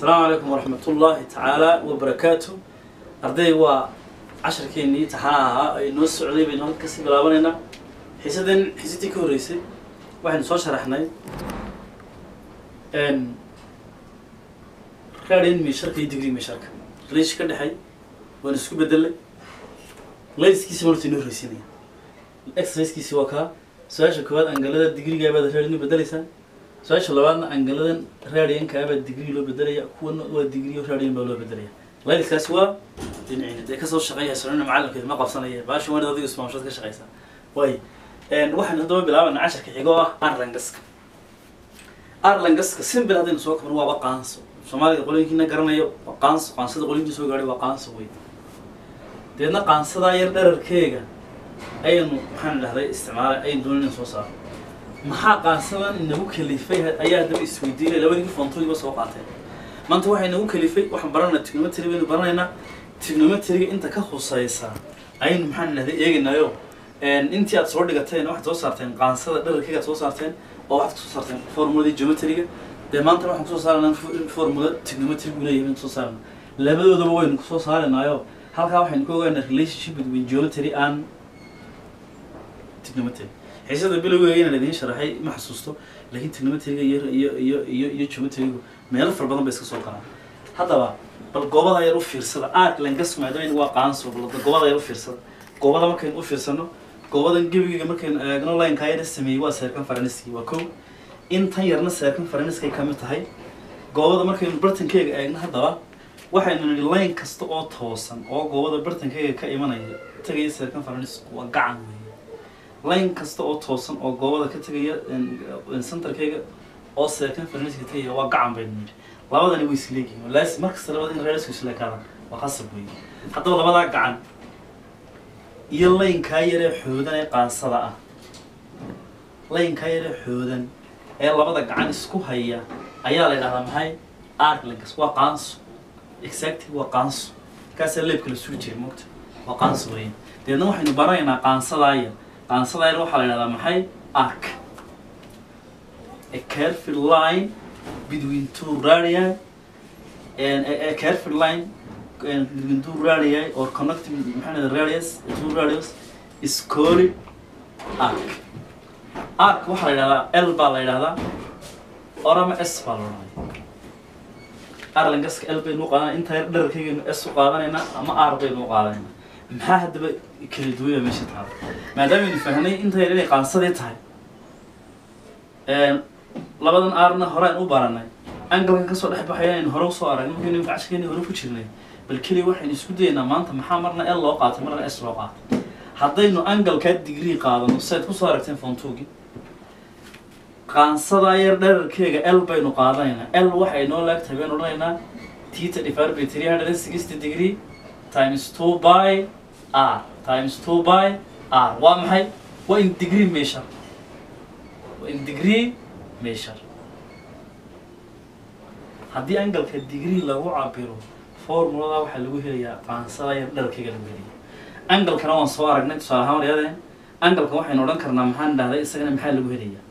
ullaahi tacaala wabarakaatu arday waa casharkeennii taxanaha ahaa ay noo socday baynu halka ka sii bilaabanaynaa xiisadan xiisadii ka horreysay waxaynu soo sharaxnay raadin miisharka iyo digrii miisharka riish ka dhexay waan isku bedelay layskiisi marta inoo horreysiinaya exercisekiisi waa kaa su'aasha koowaad angalada digrigaa baad bedelaysaa su'aasha labaadna angaladan raadiyanka baa digrii loo bedelaya kuwana waa digriyo raadiyan baa loo bedelaya layliskaasi waa dhinacina dee ka soo shaqeeya sanana macalimkeed ma qabsanaya baasha waan adiga ismaamshad ka shaqeysaa waay waxaan haddaba bilaabana casharka xigo ah arlangaska arlangaska simbil haddaynu soo kabno waaba qaanso soomaaliga qolooyinkiina garanayo waa qaanso qaansada qolooyinkii soo gaadhay waa qaanso wey deedna qaansadaa yar dherarkeega ayaynu maxaan idhahday isticmaalay ayaynu doonin in soo saaro maxaa qaansadan inagu kalifay ayaa haddaba isweydiinaya labadii foontoodiiba soo qaateen maanta waxaa inagu kalifay waxaan baranayna trigonometry baynu baranaynaa trigonometryga inta ka huseysa ayaynu maxaan idhahday eegaynaayo intii aad soo dhigateen waxaad soo saarteen qaansada dherarkeyga aad soo saarteen oo waxaad ku soo saarteen formuladii geometryga dee maanta waxaan ku soo saaranaa formula trigonometry uu leeyahay baynu ku soo saarana labadoodaba waynu ku soo saaranayo halkaa waxaynu ka ogaanaa relationship between geometry and trigonometry xiisada bilowgeega inaan idiin sharaxay ma xasuusto. Laakiin trigonometryga iyo iyo iyo iyo iyo geometrygu meelo fara badan bay iska soo galaan haddaba bal goobada yar u fiirsada. Arc langasku maadaama waa qaanso bal goobada yar u fiirsada. Goobada markaynu u fiirsano goobadan gebigiga markaynu eegno lineka yar sameeyey waa seerkan faraniski waa kow. Intan yarna seerkan faraniskay ka mid tahay. Goobada markaynu bartankeyga eegno haddaba waxaynu nidhi line kasta oo toosan oo goobada bartankeyga ka imanaya tagaya seerkan faranisku waa gacan weeye line kasta oo toosan oo goobada ka tegaya centerkeyga oo seerkan faraniska tegaya waa gacan baynu nidhi labadani way isleegihiin laas markasta labada in reersku isleekaadaan waa qasab weeye haddaba labadaa gacan iyo laynkaa yaree xoodan ee qaansada ah. Laynkaa yaree xoodan ee labada gacan isku haya ayaa la ydhahdaa maxay? Arlangas waa qaanso exactly waa qaanso markaasaa leebka la sugi mogta waa qaanso weeye deedna waxaynu baranaynaa qaansadaa yar qaansadaa yar waxaa la ydhahdaa maxay? Arc. A careful line between two radii and a, a careful line between two radii or connecting maxaa radius two radius is called arc. Arc waxaa la yidhahdaa l baa la yidhahdaa orama s baa la odhanaya. Arlangaska l baynu u qaadanaya inta yar dherarkeygaynu s u qaadanaynaa ama r baynu u qaadanaynaa maxaa haddaba kala duwaya meesha taada maadaameynu fahnay inta yar inay qaansadii tahay. Labadan aarna hore aan u baranay angalkan ka soo dhex baxaya aynu hore u soo aragna markaynu cashkeeni hore ku jirnay. Bal keliya waxaynu isku dayaynaa maanta maxaa marna l loo qaatay marna s loo qaatay. Haddaynu angalkaa digrii qaadano siaad ku soo aragteen fontugi qaansadaa yar dherarkeega l baynu qaadanaynaa. L waxay noo laagtahay baynu odhanaynaa tita divided by three hundred and sixty degree times two by r times two by r. Waa maxay? Waa in degree measure. Waa in degree measure. Haddii angalka degree lagu cabiro formulada waxaa lagu helayaa qaansada yar dharkeyga lagu helaya angalkana waan soo aragnay tusaale ahaan waryadeen angalka waxaynu odhan karnaa maxaan dhahday isagana maxaa lagu helayaa?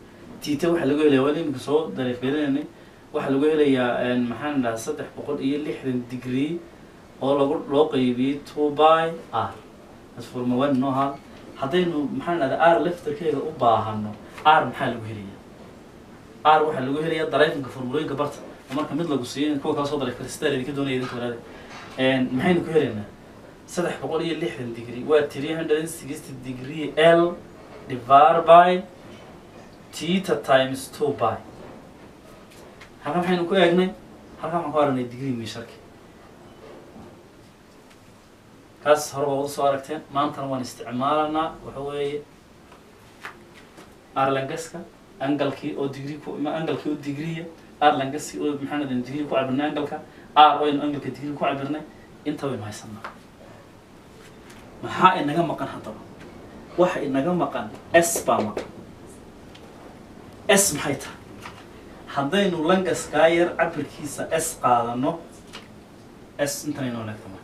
Tiita waxaa lagu helaya waa imika soo dareefgelinanay waxaa lagu helayaa maxaan dhahaa saddex boqol iyo lixdan degree oo lagu loo qaybiyey two by r as formula one noo ahaa haddaynu maxaan dhahdaa r lefterkeega u baahano. R maxaa lagu helaya r waxaa lagu helayaa dareefinka formulooyinka barta. Marka mid lagu siiyo kuwa kala soo dareef kara sidaa idinka doonaya idinka walaade maxaynu ku helaynaa? Saddex boqol iyo lixdan degree. Waa three hundred and sixty degree l divided by tita times two by halkan maxaynu ku eegnay? Halkan waxaan ku aragnay degree measharka kaas hore waa wada soo aragteen maantana waan isticmaalanaa waxa weeye arlangaska angalkii oo ku angalkii oo degreeya arlangaski oo maxaan adan degree ku cabirnay angalka r oynu angalka degree ku cabirnay inta waynu haysanaa maxaa inaga maqan haddaba? Waxa inaga maqan s baa maqan. S maxay tahay? Haddaynu langaskaa yar cabirkiisa s qaadano s intan inoo leegta marka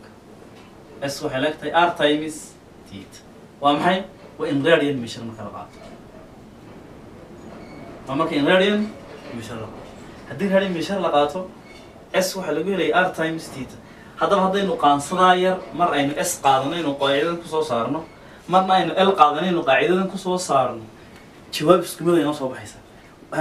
s waxay leegtahay r times tit waa tita haddaba haddaynu qaansadaa yar mar aynu s qaadanaynu qaacidadan ku soo saarno. Marna aynu l qaadanaynu qaacidadan ku soo saarno. Jawaab isku mid ay noo soo baxaysa.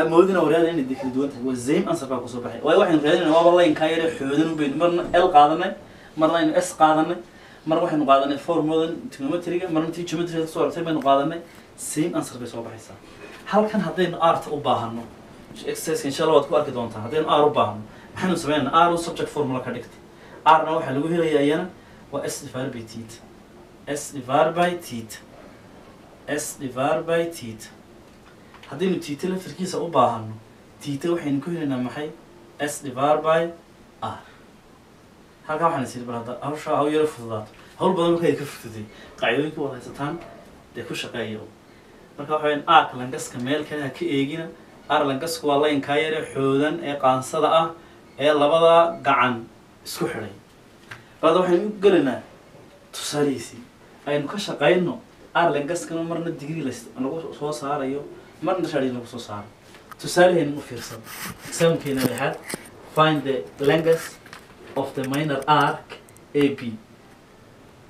Moodina waraada inay kala duwan tahay waa same answer baa ku soo baxay. Waayo waxaynu raadinayna waaba laynkaa yare xoodan u baynu marna l qaadanay marna aynu s qaadanay mar waxaynu qaadanay formulan trigonometriga marna tii geometriga ku soo aragtay baynu qaadanay same answer bay soo baxaysaa. Halkan haddaynu arta u baahano exercise insha allah waad ku arki doontaa haddaynu r u baahano maxaynu sameynaa r u subject formula ka dhigta. Rna waxaa lagu helayaa iyana waa s divided by tita s divided by tita s divided by tita haddaynu tita laftarkiisa u baahano tita waxaynu ku helaynaa maxay? S divided by r halkaa waxaan is yidhi bal hadda hawshaa haw yaro fududaato. Hawl badan markay ka fududay qaacidooyinka wad haysataan dee ku shaqeeya marka waxa wayaan ark langaska meel kale ha ka eegina ar langasku waa laynkaa yare xoodan ee qaansada ah ee labada gacan isku xidhay balada waxaynu u gelaynaa tusaalihiisii aynu ka shaqayno ar langaskana marna digri las lagu soo saarayo marna shari lagu soo saaro. Tusaalehaynu u fiirsan. Exaamkeena lixaad find the langas of the minor arc ab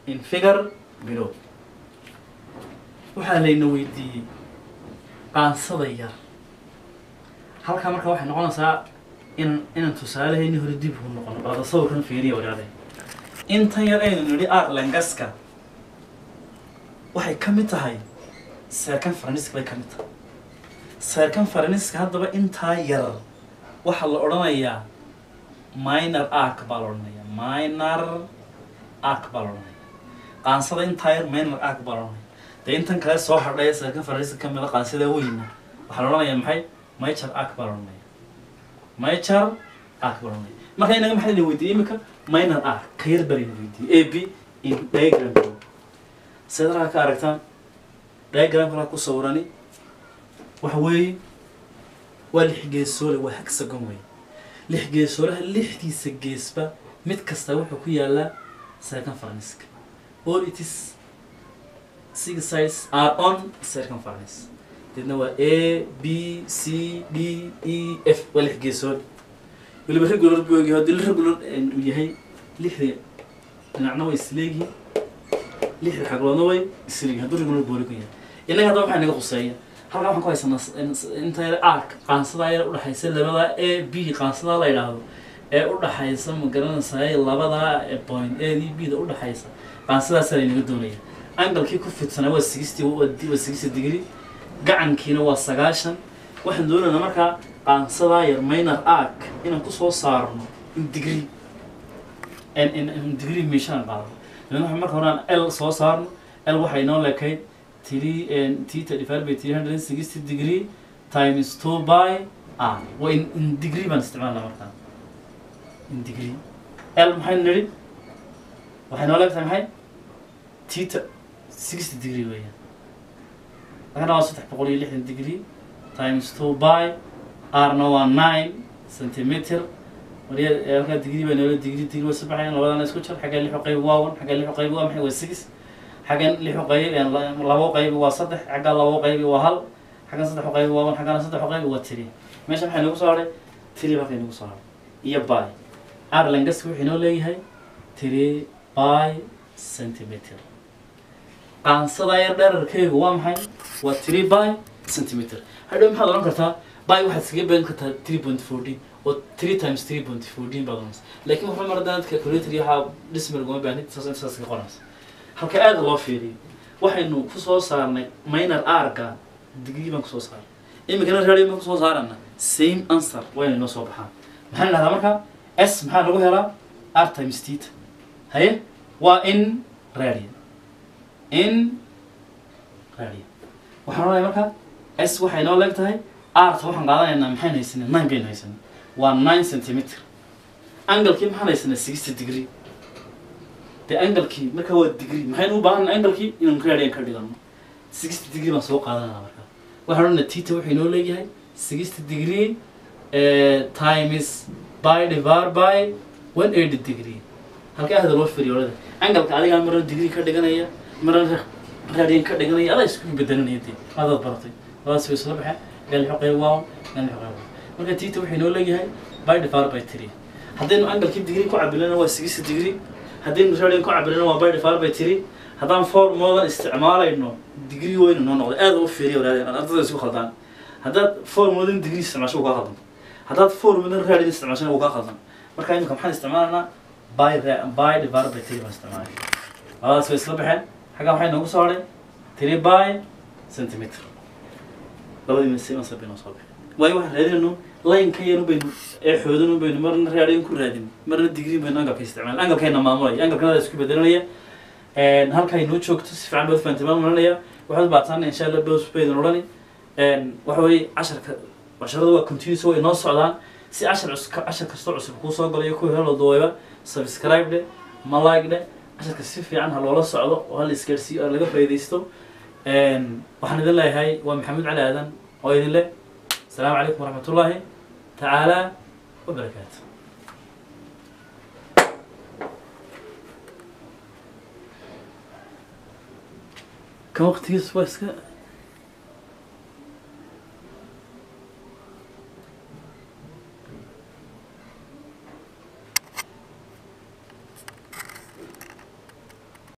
in figure below. Waxaa layna weydiiyey qaansada yar. Halkaa marka waxay noqonaysaa in inaan tusaalehayni hore dib ugu noqono balada sawirkan fiiriya wadaade intan yar aynu nidhi ar langaska waxay ka mid tahay seerkan faraniska bay ka mid tahay. Seerkan faraniska haddaba intaa yar waxaa la odhanayaa minor arc baa la odhanayaa. Minor arc baa la odhanaya qaansada intaa yar minor arc baa la odhanaya dee intan kale soo hadhaya seerkan faraniska ka mida qaansada weyna waxaa la odhanayaa maxay? Major arc baa la odhanaya major arc baa la odhanaya marka inaga maxaa la weydiiyey imika minor arc ka yar baa layna weydiiyey. A b in diagram. Seedaraa ka aragtaan diagramkana ku sawirani waxa weeye waa lix geesoole waa hexagon wey lix geesoolaha lixdiisa geesba mid kasta wuxuu ku yaalaa circumference all it is six are on circumference deedna waa a b c d e f waa lix geesoole weliba regular buu ogyahay haddii regular uu yahay lixda dhinacna way isleeyihiin lixda xagloodna way isleeyihiin hadduu regular booli ku yahay. Innaga haddaba waxaa naga khuseeya halkan waxaan ku haysanaa inta ark qaansadaa yar udhaxaysa labada a b qaansadaa la yidhaahdo ee udhaxaysa ma garanaysaa labadaa point a d b da udhaxaysa qaansadaasaa laynaga doonaya angalkii ku fidsanaa waa sixty waa sixty degree gacankiina waa sagaashan waxaan doonaynaa markaa qaansadaa yar minor arc inaan ku soo saarno in degree degree meeshaan waxaan marka horaan l soo saarno l waxay noo leekayd degree times two by r waa in in degree baan isticmaalnaa markaa in degree l maxaynu nidhi waxay noo leegtahay maxay theta sixty degree weeyaan lagana waa saddex boqol iyo lixdan degree times two by rna waa nine centimeter halkaa degree baa noola degree degree waa sabaxayan labadana isku jar xagga lixu qayb waa one xagga lixu qayb waa maxay waa six xaggan lixu qayb labo qayb waa saddex xagga labo qayb waa hal xaggan saddexu qayb waa one xaggana saddexu qayb waa tiri meesha maxay nagu soo hadhay tiri halkay nagu soo hadhay iyo by r langaska wuxuu inoo leeyahay tiri by centimeter. Qaansada yar dherarkeygu waa maxay? Waa tiri by centimeter. Hadhow maxaad odhan kartaa by waxaad iskaga beegan kartaa three point fourteen oo three times three point fourteen baad oranaysa laakiin wuxuu mar haddaan calculator iyo waxaa dhismir guma baahnid saas intaas ka qoranaysa halka aada loo fiiriyo waxaynu ku soo saarnay minor arka degree baan ku soo saarnay imikana radio baan ku soo saarana same answer wayna inoo soo baxaan. Maxaan dhahdaa marka? S maxaa lagu helaa? R times tita haye? Waa in radio in radio waxaan odhanaya marka s waxay noo leeg tahay? Arta waxaan qaadanaynaa maxayn haysanay nine baynu haysanay waa nine centimeter. Angalkii maxaan haysanaa sixty degree dee angalkii marka waa degree maxaynu u baahanay angalkii inaan radian ka dhigano sixty degree baan soo qaadanayna marka. Waxaan odhanaa tita wuxuu inoo leeyahay. Sixty degree times by divided by one eighty degree. Halka ahda loo firiyo orada. Angalka adigaa marna degree ka dhiganaya marna radian ka dhiganaya adaa isku bedelanaya dee. Adaad baratay. Labadaas way isla baxeen gal lixu qayb waaw gal lixu qayb waaw. Marka tita wuxuu inoo leeyahay by divided by three. Haddaynu angalkii degree ku cabirnana waa sixty degree haddaynu radian ku cabirnana waa divided by three haddaan formuladan isticmaalayno degree weynu noo noqday. Aad u fiiriya walaalayaal ardada isku khaldaan. Haddaad formuladan degree isticmaasho wuu kaa khaldan haddaad formuladan radian isticmaashana wuu kaa khaldan marka imika maxaan isticmaalaynaa by by divided by three baan isticmaalay. Labadaas way isla baxeen. Xaggaa waxay noogu soo hadhay three by centimeter. Labadii bay noo soo baxeen. Waayo waxaan raadinayno laynka yanu baynu ee xoodanu baynu marna raadiyan ku raadin marna digrii baynu angalka isticmaal angalkayna maamulaya angalkana isku bedelanaya halka ay noo joogto si fiican baad fahanteen baan maranaya waxaad baataana insha allah bows baydin odhani waxa weeye casharka casharada waa continuous way noo socdaan si cashar cus cashar kastoo cusub kuu soo galayo kuwii helo duwayba subscribe dhe ma like dhe casharka si fiican ha loola socdo oo ha la isgaarsiiyo oo laga faa'iidaysto waxaan idin leeyahay waa maxamed cali aadan oo idin leh السلام عليكم ورحمة الله تعالى وبركاته كم وقت يسوى